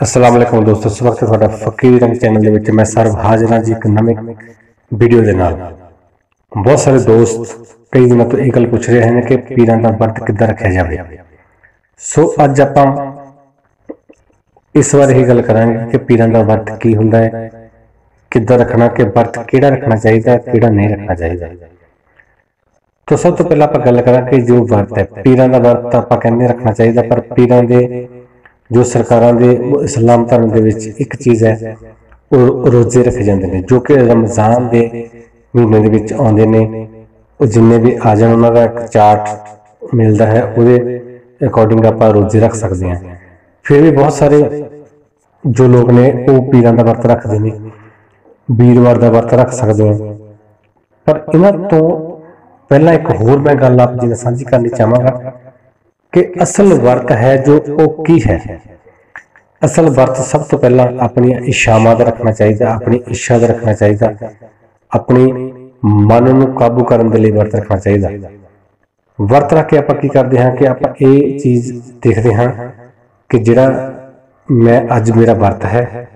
ਅਸਲਾਮ ਅਲੈਕੁਮ ਦੋਸਤੋ, ਇਸ ਵਕਤ ਤੁਹਾਡਾ ਫਕੀਰ ਰੰਗ ਚੈਨਲ ਦੇ ਵਿੱਚ ਮੈਂ ਸਰਵ ਹਾਜ਼ਰ ਹਾਂ ਜੀ ਇੱਕ ਨਵੇਂ ਵੀਡੀਓ ਦੇ ਨਾਲ। ਬਹੁਤ ਸਾਰੇ ਦੋਸਤ ਕਈ ਦਿਨਾਂ ਤੋਂ ਇਹ ਗੱਲ ਪੁੱਛ ਰਹੇ ਹਨ ਕਿ ਪੀਰਾਂ ਦਾ ਵਰਤ ਕਿੱਦਾਂ ਰੱਖਿਆ ਜਾਵੇ। ਸੋ ਅੱਜ ਆਪਾਂ ਇਸ ਵਾਰ ਇਹ ਗੱਲ ਕਰਾਂਗੇ ਕਿ ਪੀਰਾਂ ਦਾ ਵਰਤ ਕੀ ਹੁੰਦਾ ਹੈ, ਕਿੱਦਾਂ ਰੱਖਣਾ, ਕਿ ਵਰਤ ਕਿਹੜਾ ਰੱਖਣਾ ਚਾਹੀਦਾ ਹੈ, ਕਿਹੜਾ ਨਹੀਂ ਰੱਖਣਾ ਚਾਹੀਦਾ। ਤਾਂ ਸਭ ਤੋਂ ਪਹਿਲਾਂ ਆਪਾਂ ਗੱਲ ਕਰਾਂਗੇ ਜੋ ਵਰਤ ਹੈ, ਪੀਰਾਂ ਦਾ ਵਰਤ ਆਪਾਂ ਕਹਿੰਦੇ ਰੱਖਣਾ ਚਾਹੀਦਾ, ਪਰ ਪੀਰਾਂ ਦੇ ਜੋ ਸਰਕਾਰਾਂ ਦੇ ਇਸਲਾਮ ਧਰਮ ਦੇ ਵਿੱਚ ਇੱਕ ਚੀਜ਼ ਹੈ, ਉਹ ਰੋਜ਼ੇ ਰੱਖੇ ਜਾਂਦੇ ਨੇ, ਜੋ ਕਿ ਰਮਜ਼ਾਨ ਦੇ ਮਹੀਨੇ ਦੇ ਵਿੱਚ ਆਉਂਦੇ ਨੇ। ਉਹ ਜਿੰਨੇ ਵੀ ਆ ਜਾਣ, ਉਹਨਾਂ ਦਾ ਇੱਕ ਚਾਰਟ ਮਿਲਦਾ ਹੈ, ਉਹਦੇ ਅਕੋਰਡਿੰਗ ਆਪਾਂ ਰੋਜ਼ੇ ਰੱਖ ਸਕਦੇ ਹਾਂ। ਫਿਰ ਵੀ ਬਹੁਤ ਸਾਰੇ ਜੋ ਲੋਕ ਨੇ, ਉਹ ਪੀਰਾਂ ਦਾ ਵਰਤ ਰੱਖਦੇ ਨੇ, ਵੀਰਵਾਰ ਦਾ ਵਰਤ ਰੱਖ ਸਕਦੇ ਹਾਂ। ਪਰ ਇਹਨਾਂ ਤੋਂ ਪਹਿਲਾਂ ਇੱਕ ਹੋਰ ਮੈਂ ਗੱਲ ਆਪ ਜੀ ਨਾਲ ਸਾਂਝੀ ਕਰਨੀ ਚਾਹਾਂਗਾ। ਕਿ ਅਸਲ ਵਰਤ ਹੈ ਜੋ ਉਹ ਕੀ ਹੈ? ਅਸਲ ਵਰਤ ਸਭ ਤੋਂ ਪਹਿਲਾਂ ਆਪਣੀਆਂ ਇਸ਼ਾਵਾਂ ਦਾ ਰੱਖਣਾ ਚਾਹੀਦਾ, ਆਪਣੀ ਇੱਛਾ ਦਾ ਰੱਖਣਾ ਚਾਹੀਦਾ, ਆਪਣੇ ਮਨ ਨੂੰ ਕਾਬੂ ਕਰਨ ਦੇ ਲਈ ਵਰਤ ਰੱਖਣਾ ਚਾਹੀਦਾ। ਵਰਤ ਰੱਖ ਕੇ ਆਪਾਂ ਕੀ ਕਰਦੇ ਹਾਂ ਕਿ ਆਪਾਂ ਇਹ ਚੀਜ਼ ਦੇਖਦੇ ਹਾਂ ਕਿ ਜਿਹੜਾ ਮੈਂ ਅੱਜ ਮੇਰਾ ਵਰਤ ਹੈ,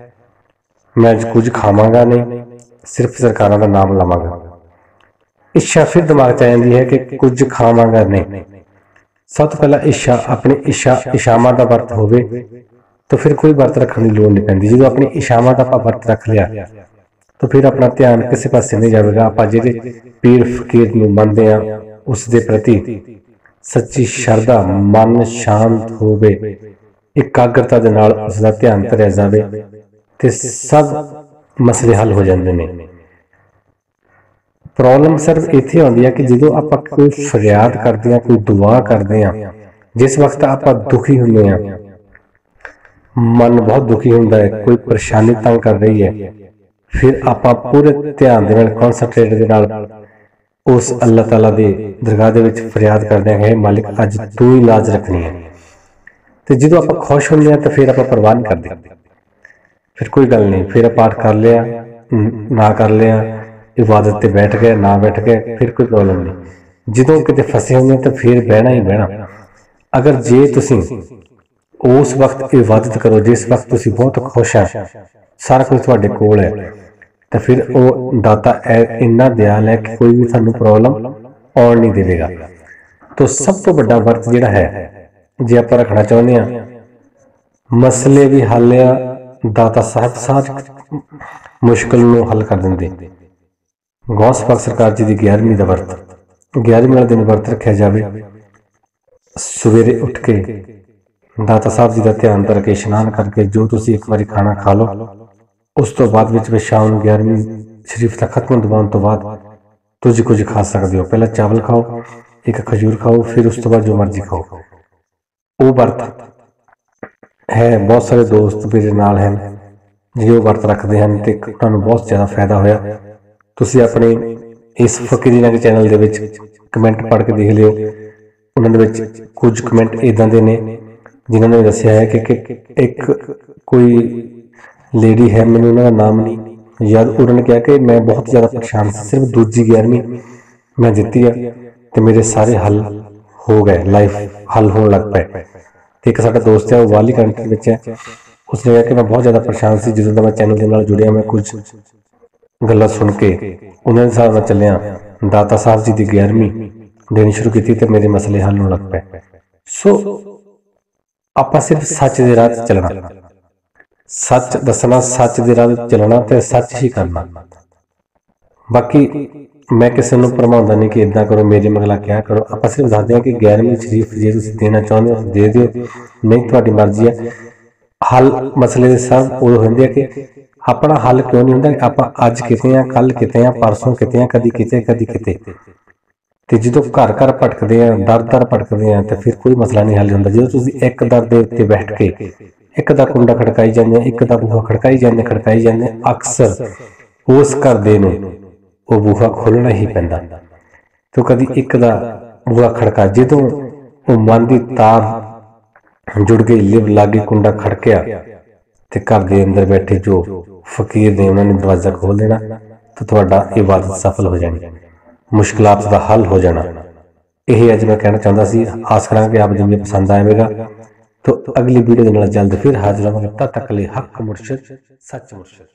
ਮੈਂ ਅੱਜ ਕੁਝ ਖਾਵਾਂਗਾ ਨਹੀਂ, ਸਿਰਫ ਸਰਕਾਰਾਂ ਦਾ ਨਾਮ ਲਵਾਂਗਾ। ਇੱਛਾ ਫਿਰ ਦਿਮਾਗ 'ਚ ਆ ਜਾਂਦੀ ਹੈ ਕਿ ਕੁਝ ਖਾਵਾਂਗਾ ਨਹੀਂ। ਸਭ ਤੋਂ ਪਹਿਲਾਂ ਇੱਛਾ ਆਪਣੀ ਇੱਛਾ ਇਸ਼ਾਵਾਂ ਦਾ ਵਰਤ ਹੋਵੇ, ਤਾਂ ਫਿਰ ਕੋਈ ਵਰਤ ਰੱਖਣ ਦੀ ਲੋੜ ਨਹੀਂ ਪੈਂਦੀ। ਜਦੋਂ ਆਪਣੀ ਇਸ਼ਾਵਾਂ ਦਾ ਆਪਾਂ ਵਰਤ ਰੱਖ ਲਿਆ, ਤਾਂ ਫਿਰ ਆਪਣਾ ਧਿਆਨ ਕਿਸੇ ਪਾਸੇ ਨਹੀਂ ਜਾਵੇਗਾ। ਆਪਾਂ ਜਿਹੜੇ ਪੀਰ ਫਕੀਰ ਨੂੰ ਮੰਨਦੇ ਆ ਉਸ ਦੇ ਪ੍ਰਤੀ ਸੱਚੀ ਸ਼ਰਧਾ, ਮਨ ਸ਼ਾਂਤ ਹੋਵੇ, ਇਕਾਗਰਤਾ ਦੇ ਨਾਲ ਉਸ ਦਾ ਧਿਆਨ ਧਰਿਆ ਜਾਵੇ, ਤੇ ਸਭ ਮਸਲੇ ਹੱਲ ਹੋ ਜਾਂਦੇ ਨੇ। ਪ੍ਰੋਬਲਮ ਸਿਰਫ ਇੱਥੇ ਆਉਂਦੀ ਹੈ ਕਿ ਜਦੋਂ ਆਪਾਂ ਕੋਈ ਫਰਿਆਦ ਕਰਦੇ ਹਾਂ ਕੋਈ ਦੁਆ ਕਰਦੇ ਹਾਂ ਜਿਸ ਵਕਤ ਆਪਾਂ ਦੁਖੀ ਹੁੰਦੇ ਹਾਂ ਮਨ ਬਹੁਤ ਦੁਖੀ ਹੁੰਦਾ ਹੈ, ਕੋਈ ਪਰੇਸ਼ਾਨੀ ਤੰਗ ਕਰ ਰਹੀ ਹੈ, ਫਿਰ ਆਪਾਂ ਪੂਰੇ ਧਿਆਨ ਦੇ ਨਾਲ ਕਨਸੈਂਟਰੇਟ ਦੇ ਨਾਲ ਉਸ ਅੱਲਾਹ ਤਾਲਾ ਦੇ ਦਰਗਾਹ ਦੇ ਵਿੱਚ ਫਰਿਆਦ ਕਰਦੇ ਹਾਂ ਕਿ ਮਾਲਿਕ, ਅੱਜ ਤੂੰ ਹੀ ਲਾਜ ਰੱਖਣੀ ਹੈ। ਤੇ ਜਦੋਂ ਆਪਾਂ ਖੁਸ਼ ਹੁੰਦੇ ਹਾਂ ਤਾਂ ਫਿਰ ਆਪਾਂ ਪ੍ਰਵਾਨ ਕਰਦੇ ਹਾਂ। ਫਿਰ ਕੋਈ ਗੱਲ ਨਹੀਂ, ਫਿਰ ਪਾਠ ਕਰ ਲਿਆ ਨਾ ਕਰ ਲਿਆ ਇਬਾਦਤ ਤੇ ਬੈਠ ਗਏ ਨਾ ਬੈਠ ਗਏ ਫਿਰ ਕੋਈ ਪ੍ਰੋਬਲਮ ਨਹੀਂ। ਜਦੋਂ ਕਿਤੇ ਫਸੇ ਹੁੰਦੇ ਤਾਂ ਫਿਰ ਬਹਿਣਾ ਹੀ ਬਹਿਣਾ। ਅਗਰ ਜੇ ਤੁਸੀਂ ਉਸ ਵਕਤ ਇਬਾਦਤ ਕਰੋ ਜਿਸ ਵਕਤ ਤੁਸੀਂ ਬਹੁਤ ਖੁਸ਼ ਆ, ਸਾਰਾ ਕੁਝ ਤੁਹਾਡੇ ਕੋਲ ਹੈ, ਤਾਂ ਫਿਰ ਉਹ ਦਾਤਾ ਐ- ਇੰਨਾ ਦਿਆਲ ਹੈ ਕਿ ਕੋਈ ਵੀ ਸਾਨੂੰ ਪ੍ਰੋਬਲਮ ਆਉਣ ਨਹੀਂ ਦੇਵੇਗਾ। ਤਾਂ ਸਭ ਤੋਂ ਵੱਡਾ ਵਰਤ ਜਿਹੜਾ ਹੈ, ਜੇ ਆਪਾਂ ਰੱਖਣਾ ਚਾਹੁੰਦੇ ਆ ਮਸਲੇ ਵੀ ਹੱਲ ਆ, ਦਾਤਾ ਸਾਹਿਬ ਸਾਰੀ ਮੁਸ਼ਕਲ ਨੂੰ ਹੱਲ ਕਰ ਦਿੰਦੇ। ਗੌਸ ਪਾਕ ਸਰਕਾਰ ਜੀ ਦੀ 11ਵੀਂ ਦਾ ਵਰਤ। 11ਵੀਂ ਵਾਲੇ ਦਿਨ ਵਰਤ ਰੱਖਿਆ ਜਾਵੇ। ਸਵੇਰੇ ਉੱਠ ਕੇ ਦਾਤਾ ਸਾਹਿਬ ਜੀ ਦਾ ਧਿਆਨ ਧਰ ਕੇ ਇਸ਼ਨਾਨ ਕਰਕੇ ਜੋ ਤੁਸੀਂ ਇੱਕ ਵਾਰੀ ਖਾਣਾ ਖਾ ਲਓ, ਉਸ ਤੋਂ ਬਾਅਦ ਵਿੱਚ ਵੀ ਸ਼ਾਮ ਨੂੰ 11ਵੀਂ ਸ਼ਰੀਫ ਦਾ ਖਤਮ ਦਿਵਾਉਣ ਤੋਂ ਬਾਅਦ ਤੁਸੀਂ ਕੁਝ ਖਾ ਸਕਦੇ ਹੋ। ਪਹਿਲਾਂ ਚਾਵਲ ਖਾਓ, ਇੱਕ ਖਜੂਰ ਖਾਓ, ਫਿਰ ਉਸ ਤੋਂ ਬਾਅਦ ਜੋ ਮਰਜ਼ੀ ਖਾਓ। ਉਹ ਵਰਤ ਹੈ, ਬਹੁਤ ਸਾਰੇ ਦੋਸਤ ਮੇਰੇ ਨਾਲ ਹਨ, ਜਿਹੜੇ ਉਹ ਵਰਤ ਰੱਖਦੇ ਹਨ ਤੇ ਉਹਨਾਂ ਨੂੰ ਬਹੁਤ ਜ਼ਿਆਦਾ ਫਾਇਦਾ ਹੋਇਆ। ਤੁਸੀਂ ਆਪਣੇ ਇਸ ਫਕੀਰੀ ਨਗ ਚੈਨਲ ਦੇ ਵਿੱਚ ਕਮੈਂਟ ਪੜ੍ਹ ਕੇ ਦੇਖ ਲਿਓ। ਉਹਨਾਂ ਦੇ ਵਿੱਚ ਕੁਝ ਕਮੈਂਟ ਇਦਾਂ ਦੇ ਨੇ, ਜਿਨ੍ਹਾਂ ਨੇ ਦੱਸਿਆ ਹੈ ਕਿ ਕਿ ਇੱਕ ਕੋਈ ਲੇਡੀ ਹੈ, ਮੈਨੂੰ ਉਹਨਾਂ ਦਾ ਨਾਮ ਨਹੀਂ ਯਾਦ। ਉਹਨਾਂ ਨੇ ਕਿਹਾ ਕਿ ਮੈਂ ਬਹੁਤ ਜ਼ਿਆਦਾ ਪਰੇਸ਼ਾਨ ਸੀ, ਸਿਰਫ ਦੂਜੀ 11ਵੀਂ ਮੈਂ ਜਿੱਤੀ ਆ ਤੇ ਮੇਰੇ ਸਾਰੇ ਹੱਲ ਹੋ ਗਏ ਲਾਈਫ ਹੱਲ ਹੋਣ ਲੱਗ ਪਏ। ਤੇ ਇੱਕ ਸਾਡਾ ਦੋਸਤ ਹੈ, ਉਹ ਵਾਲੀ ਕੰਟਰੀ ਵਿੱਚ ਹੈ। ਉਸਨੇ ਕਿਹਾ ਕਿ ਮੈਂ ਬਹੁਤ ਜ਼ਿਆਦਾ ਪਰੇਸ਼ਾਨ ਸੀ। ਜਦੋਂ ਦਾ ਮੈਂ ਚੈਨਲ ਦੇ ਨਾਲ ਜੁੜਿਆ, ਮੈਂ ਕੁਝ ਗੱਲਾਂ ਸੁਣ ਕੇ ਉਹਨਾਂ ਦੇ ਹਿਸਾਬ ਨਾਲ ਚੱਲਿਆ। ਦਾਤਾ ਸਾਹਿਬ ਜੀ ਦੀ 11ਵੀਂ ਦੇਣੀ ਸ਼ੁਰੂ ਕੀਤੀ ਤੇ ਮੇਰੇ ਮਸਲੇ ਹੱਲ ਹੋਣ ਲੱਗ ਪਏ। ਸੋ ਆਪਾਂ ਸਿਰਫ ਸੱਚ ਦੇ ਰਾਹ ਤੇ ਚੱਲਣਾ। ਸੱਚ ਦੱਸਣਾ, ਸੱਚ ਦੇ ਰਾਹ ਤੇ ਚੱਲਣਾ ਤੇ ਸੱਚ ਹੀ ਕਰਨਾ। ਬਾਕੀ ਮੈਂ ਕਿਸੇ ਨੂੰ ਪਰਮਾਉਂਦਾ ਨਹੀਂ ਕਿ ਇਦਾਂ ਕਰੋ, ਮੇਰੇ ਮਗਲਾ ਕਿਆ ਕਰੋ। ਆਪਾਂ ਸਿਰਫ ਦੱਸਦੇ ਹਾਂ ਕਿ 11ਵੀਂ ਸ਼ਰੀਫ ਜੇ ਤੁਸੀਂ ਦੇਣਾ ਚਾਹੁੰਦੇ ਹੋ, ਦੇ ਦਿਓ। ਨਹੀਂ, ਤੁਹਾਡੀ ਮਰਜ਼ੀ ਹੈ। ਹੱਲ ਮਸਲੇ ਦੇ ਸਭ ਉਹ ਹੁੰਦੇ ਆ ਕਿ ਆਪਣਾ ਹੱਲ ਕਿਉਂ ਨਹੀਂ ਹੁੰਦਾ? ਆਪਾਂ ਅੱਜ ਕਿਤੇ ਆ ਕੱਲ ਕਿਤੇ ਆ ਪਰਸੋਂ ਕਿਤੇ ਆ ਕਦੀ ਕਿਤੇ ਕਦੀ ਕਿਤੇ। ਤੇ ਜਦੋਂ ਘਰ ਘਰ ਭਟਕਦੇ ਆ, ਦਰ ਦਰ ਭਟਕਦੇ ਆ, ਤੇ ਫਿਰ ਕੋਈ ਮਸਲਾ ਨਹੀਂ ਹੱਲ ਹੁੰਦਾ। ਜਦੋਂ ਤੁਸੀਂ ਇੱਕ ਦਰ ਦੇ ਉੱਤੇ ਬੈਠ ਕੇ ਇੱਕ ਦਾ ਕੁੰਡਾ ਖੜਕਾਈ ਜਾਂਦੇ ਆ, ਇੱਕ ਦਾ ਬੂਹਾ ਖੜਕਾਈ ਜਾਂਦੇ ਖੜਕਾਈ ਜਾਂਦੇ ਅਕਸਰ ਉਸ ਘਰ ਦੇ ਨੂੰ ਉਹ ਬੂਹਾ ਖੋਲਣਾ ਹੀ ਪੈਂਦਾ। ਤੋ ਕਦੀ ਇੱਕ ਦਾ ਬੂਹਾ ਖੜਕਾ। ਜਦੋਂ ਉਹ ਮਨ ਦੀ ਤਾਰ ਜੁੜ ਗਈ, ਲਿਵ ਲਾਗੇ ਕੁੰਡਾ ਖੜਕਿਆ ਤੇ ਘਰ ਦੇ ਅੰਦਰ ਬੈਠੇ ਜੋ ਫਕੀਰ ਨੇ ਉਹਨਾਂ ਨੇ ਦਰਵਾਜ਼ਾ ਖੋਲ ਦੇਣਾ, ਤਾਂ ਤੁਹਾਡਾ ਇਬਾਦਤ ਸਫਲ ਹੋ ਜਾਣੀ। ਮੁਸ਼ਕਲਾਂ ਦਾ ਹੱਲ ਹੋ ਜਾਣਾ। ਇਹ ਅੱਜ ਮੈਂ ਕਹਿਣਾ ਚਾਹੁੰਦਾ ਸੀ, ਆਸ ਕਰਾਂਗਾ ਕਿ ਆਪ ਜੀ ਨੂੰ ਪਸੰਦ ਆਵੇਗਾ। ਤੋ ਅਗਲੀ ਵੀਡੀਓ ਦੇ ਨਾਲ ਜਲਦ ਫਿਰ ਹਾਜ਼ਰ ਹੋਵਾਂਗੇ। ਤਦ ਤੱਕ ਲਈ ਹੱਕ ਮੁਰਸ਼ਿਦ, ਸੱਚ ਮੁਰਸ਼ਿਦ।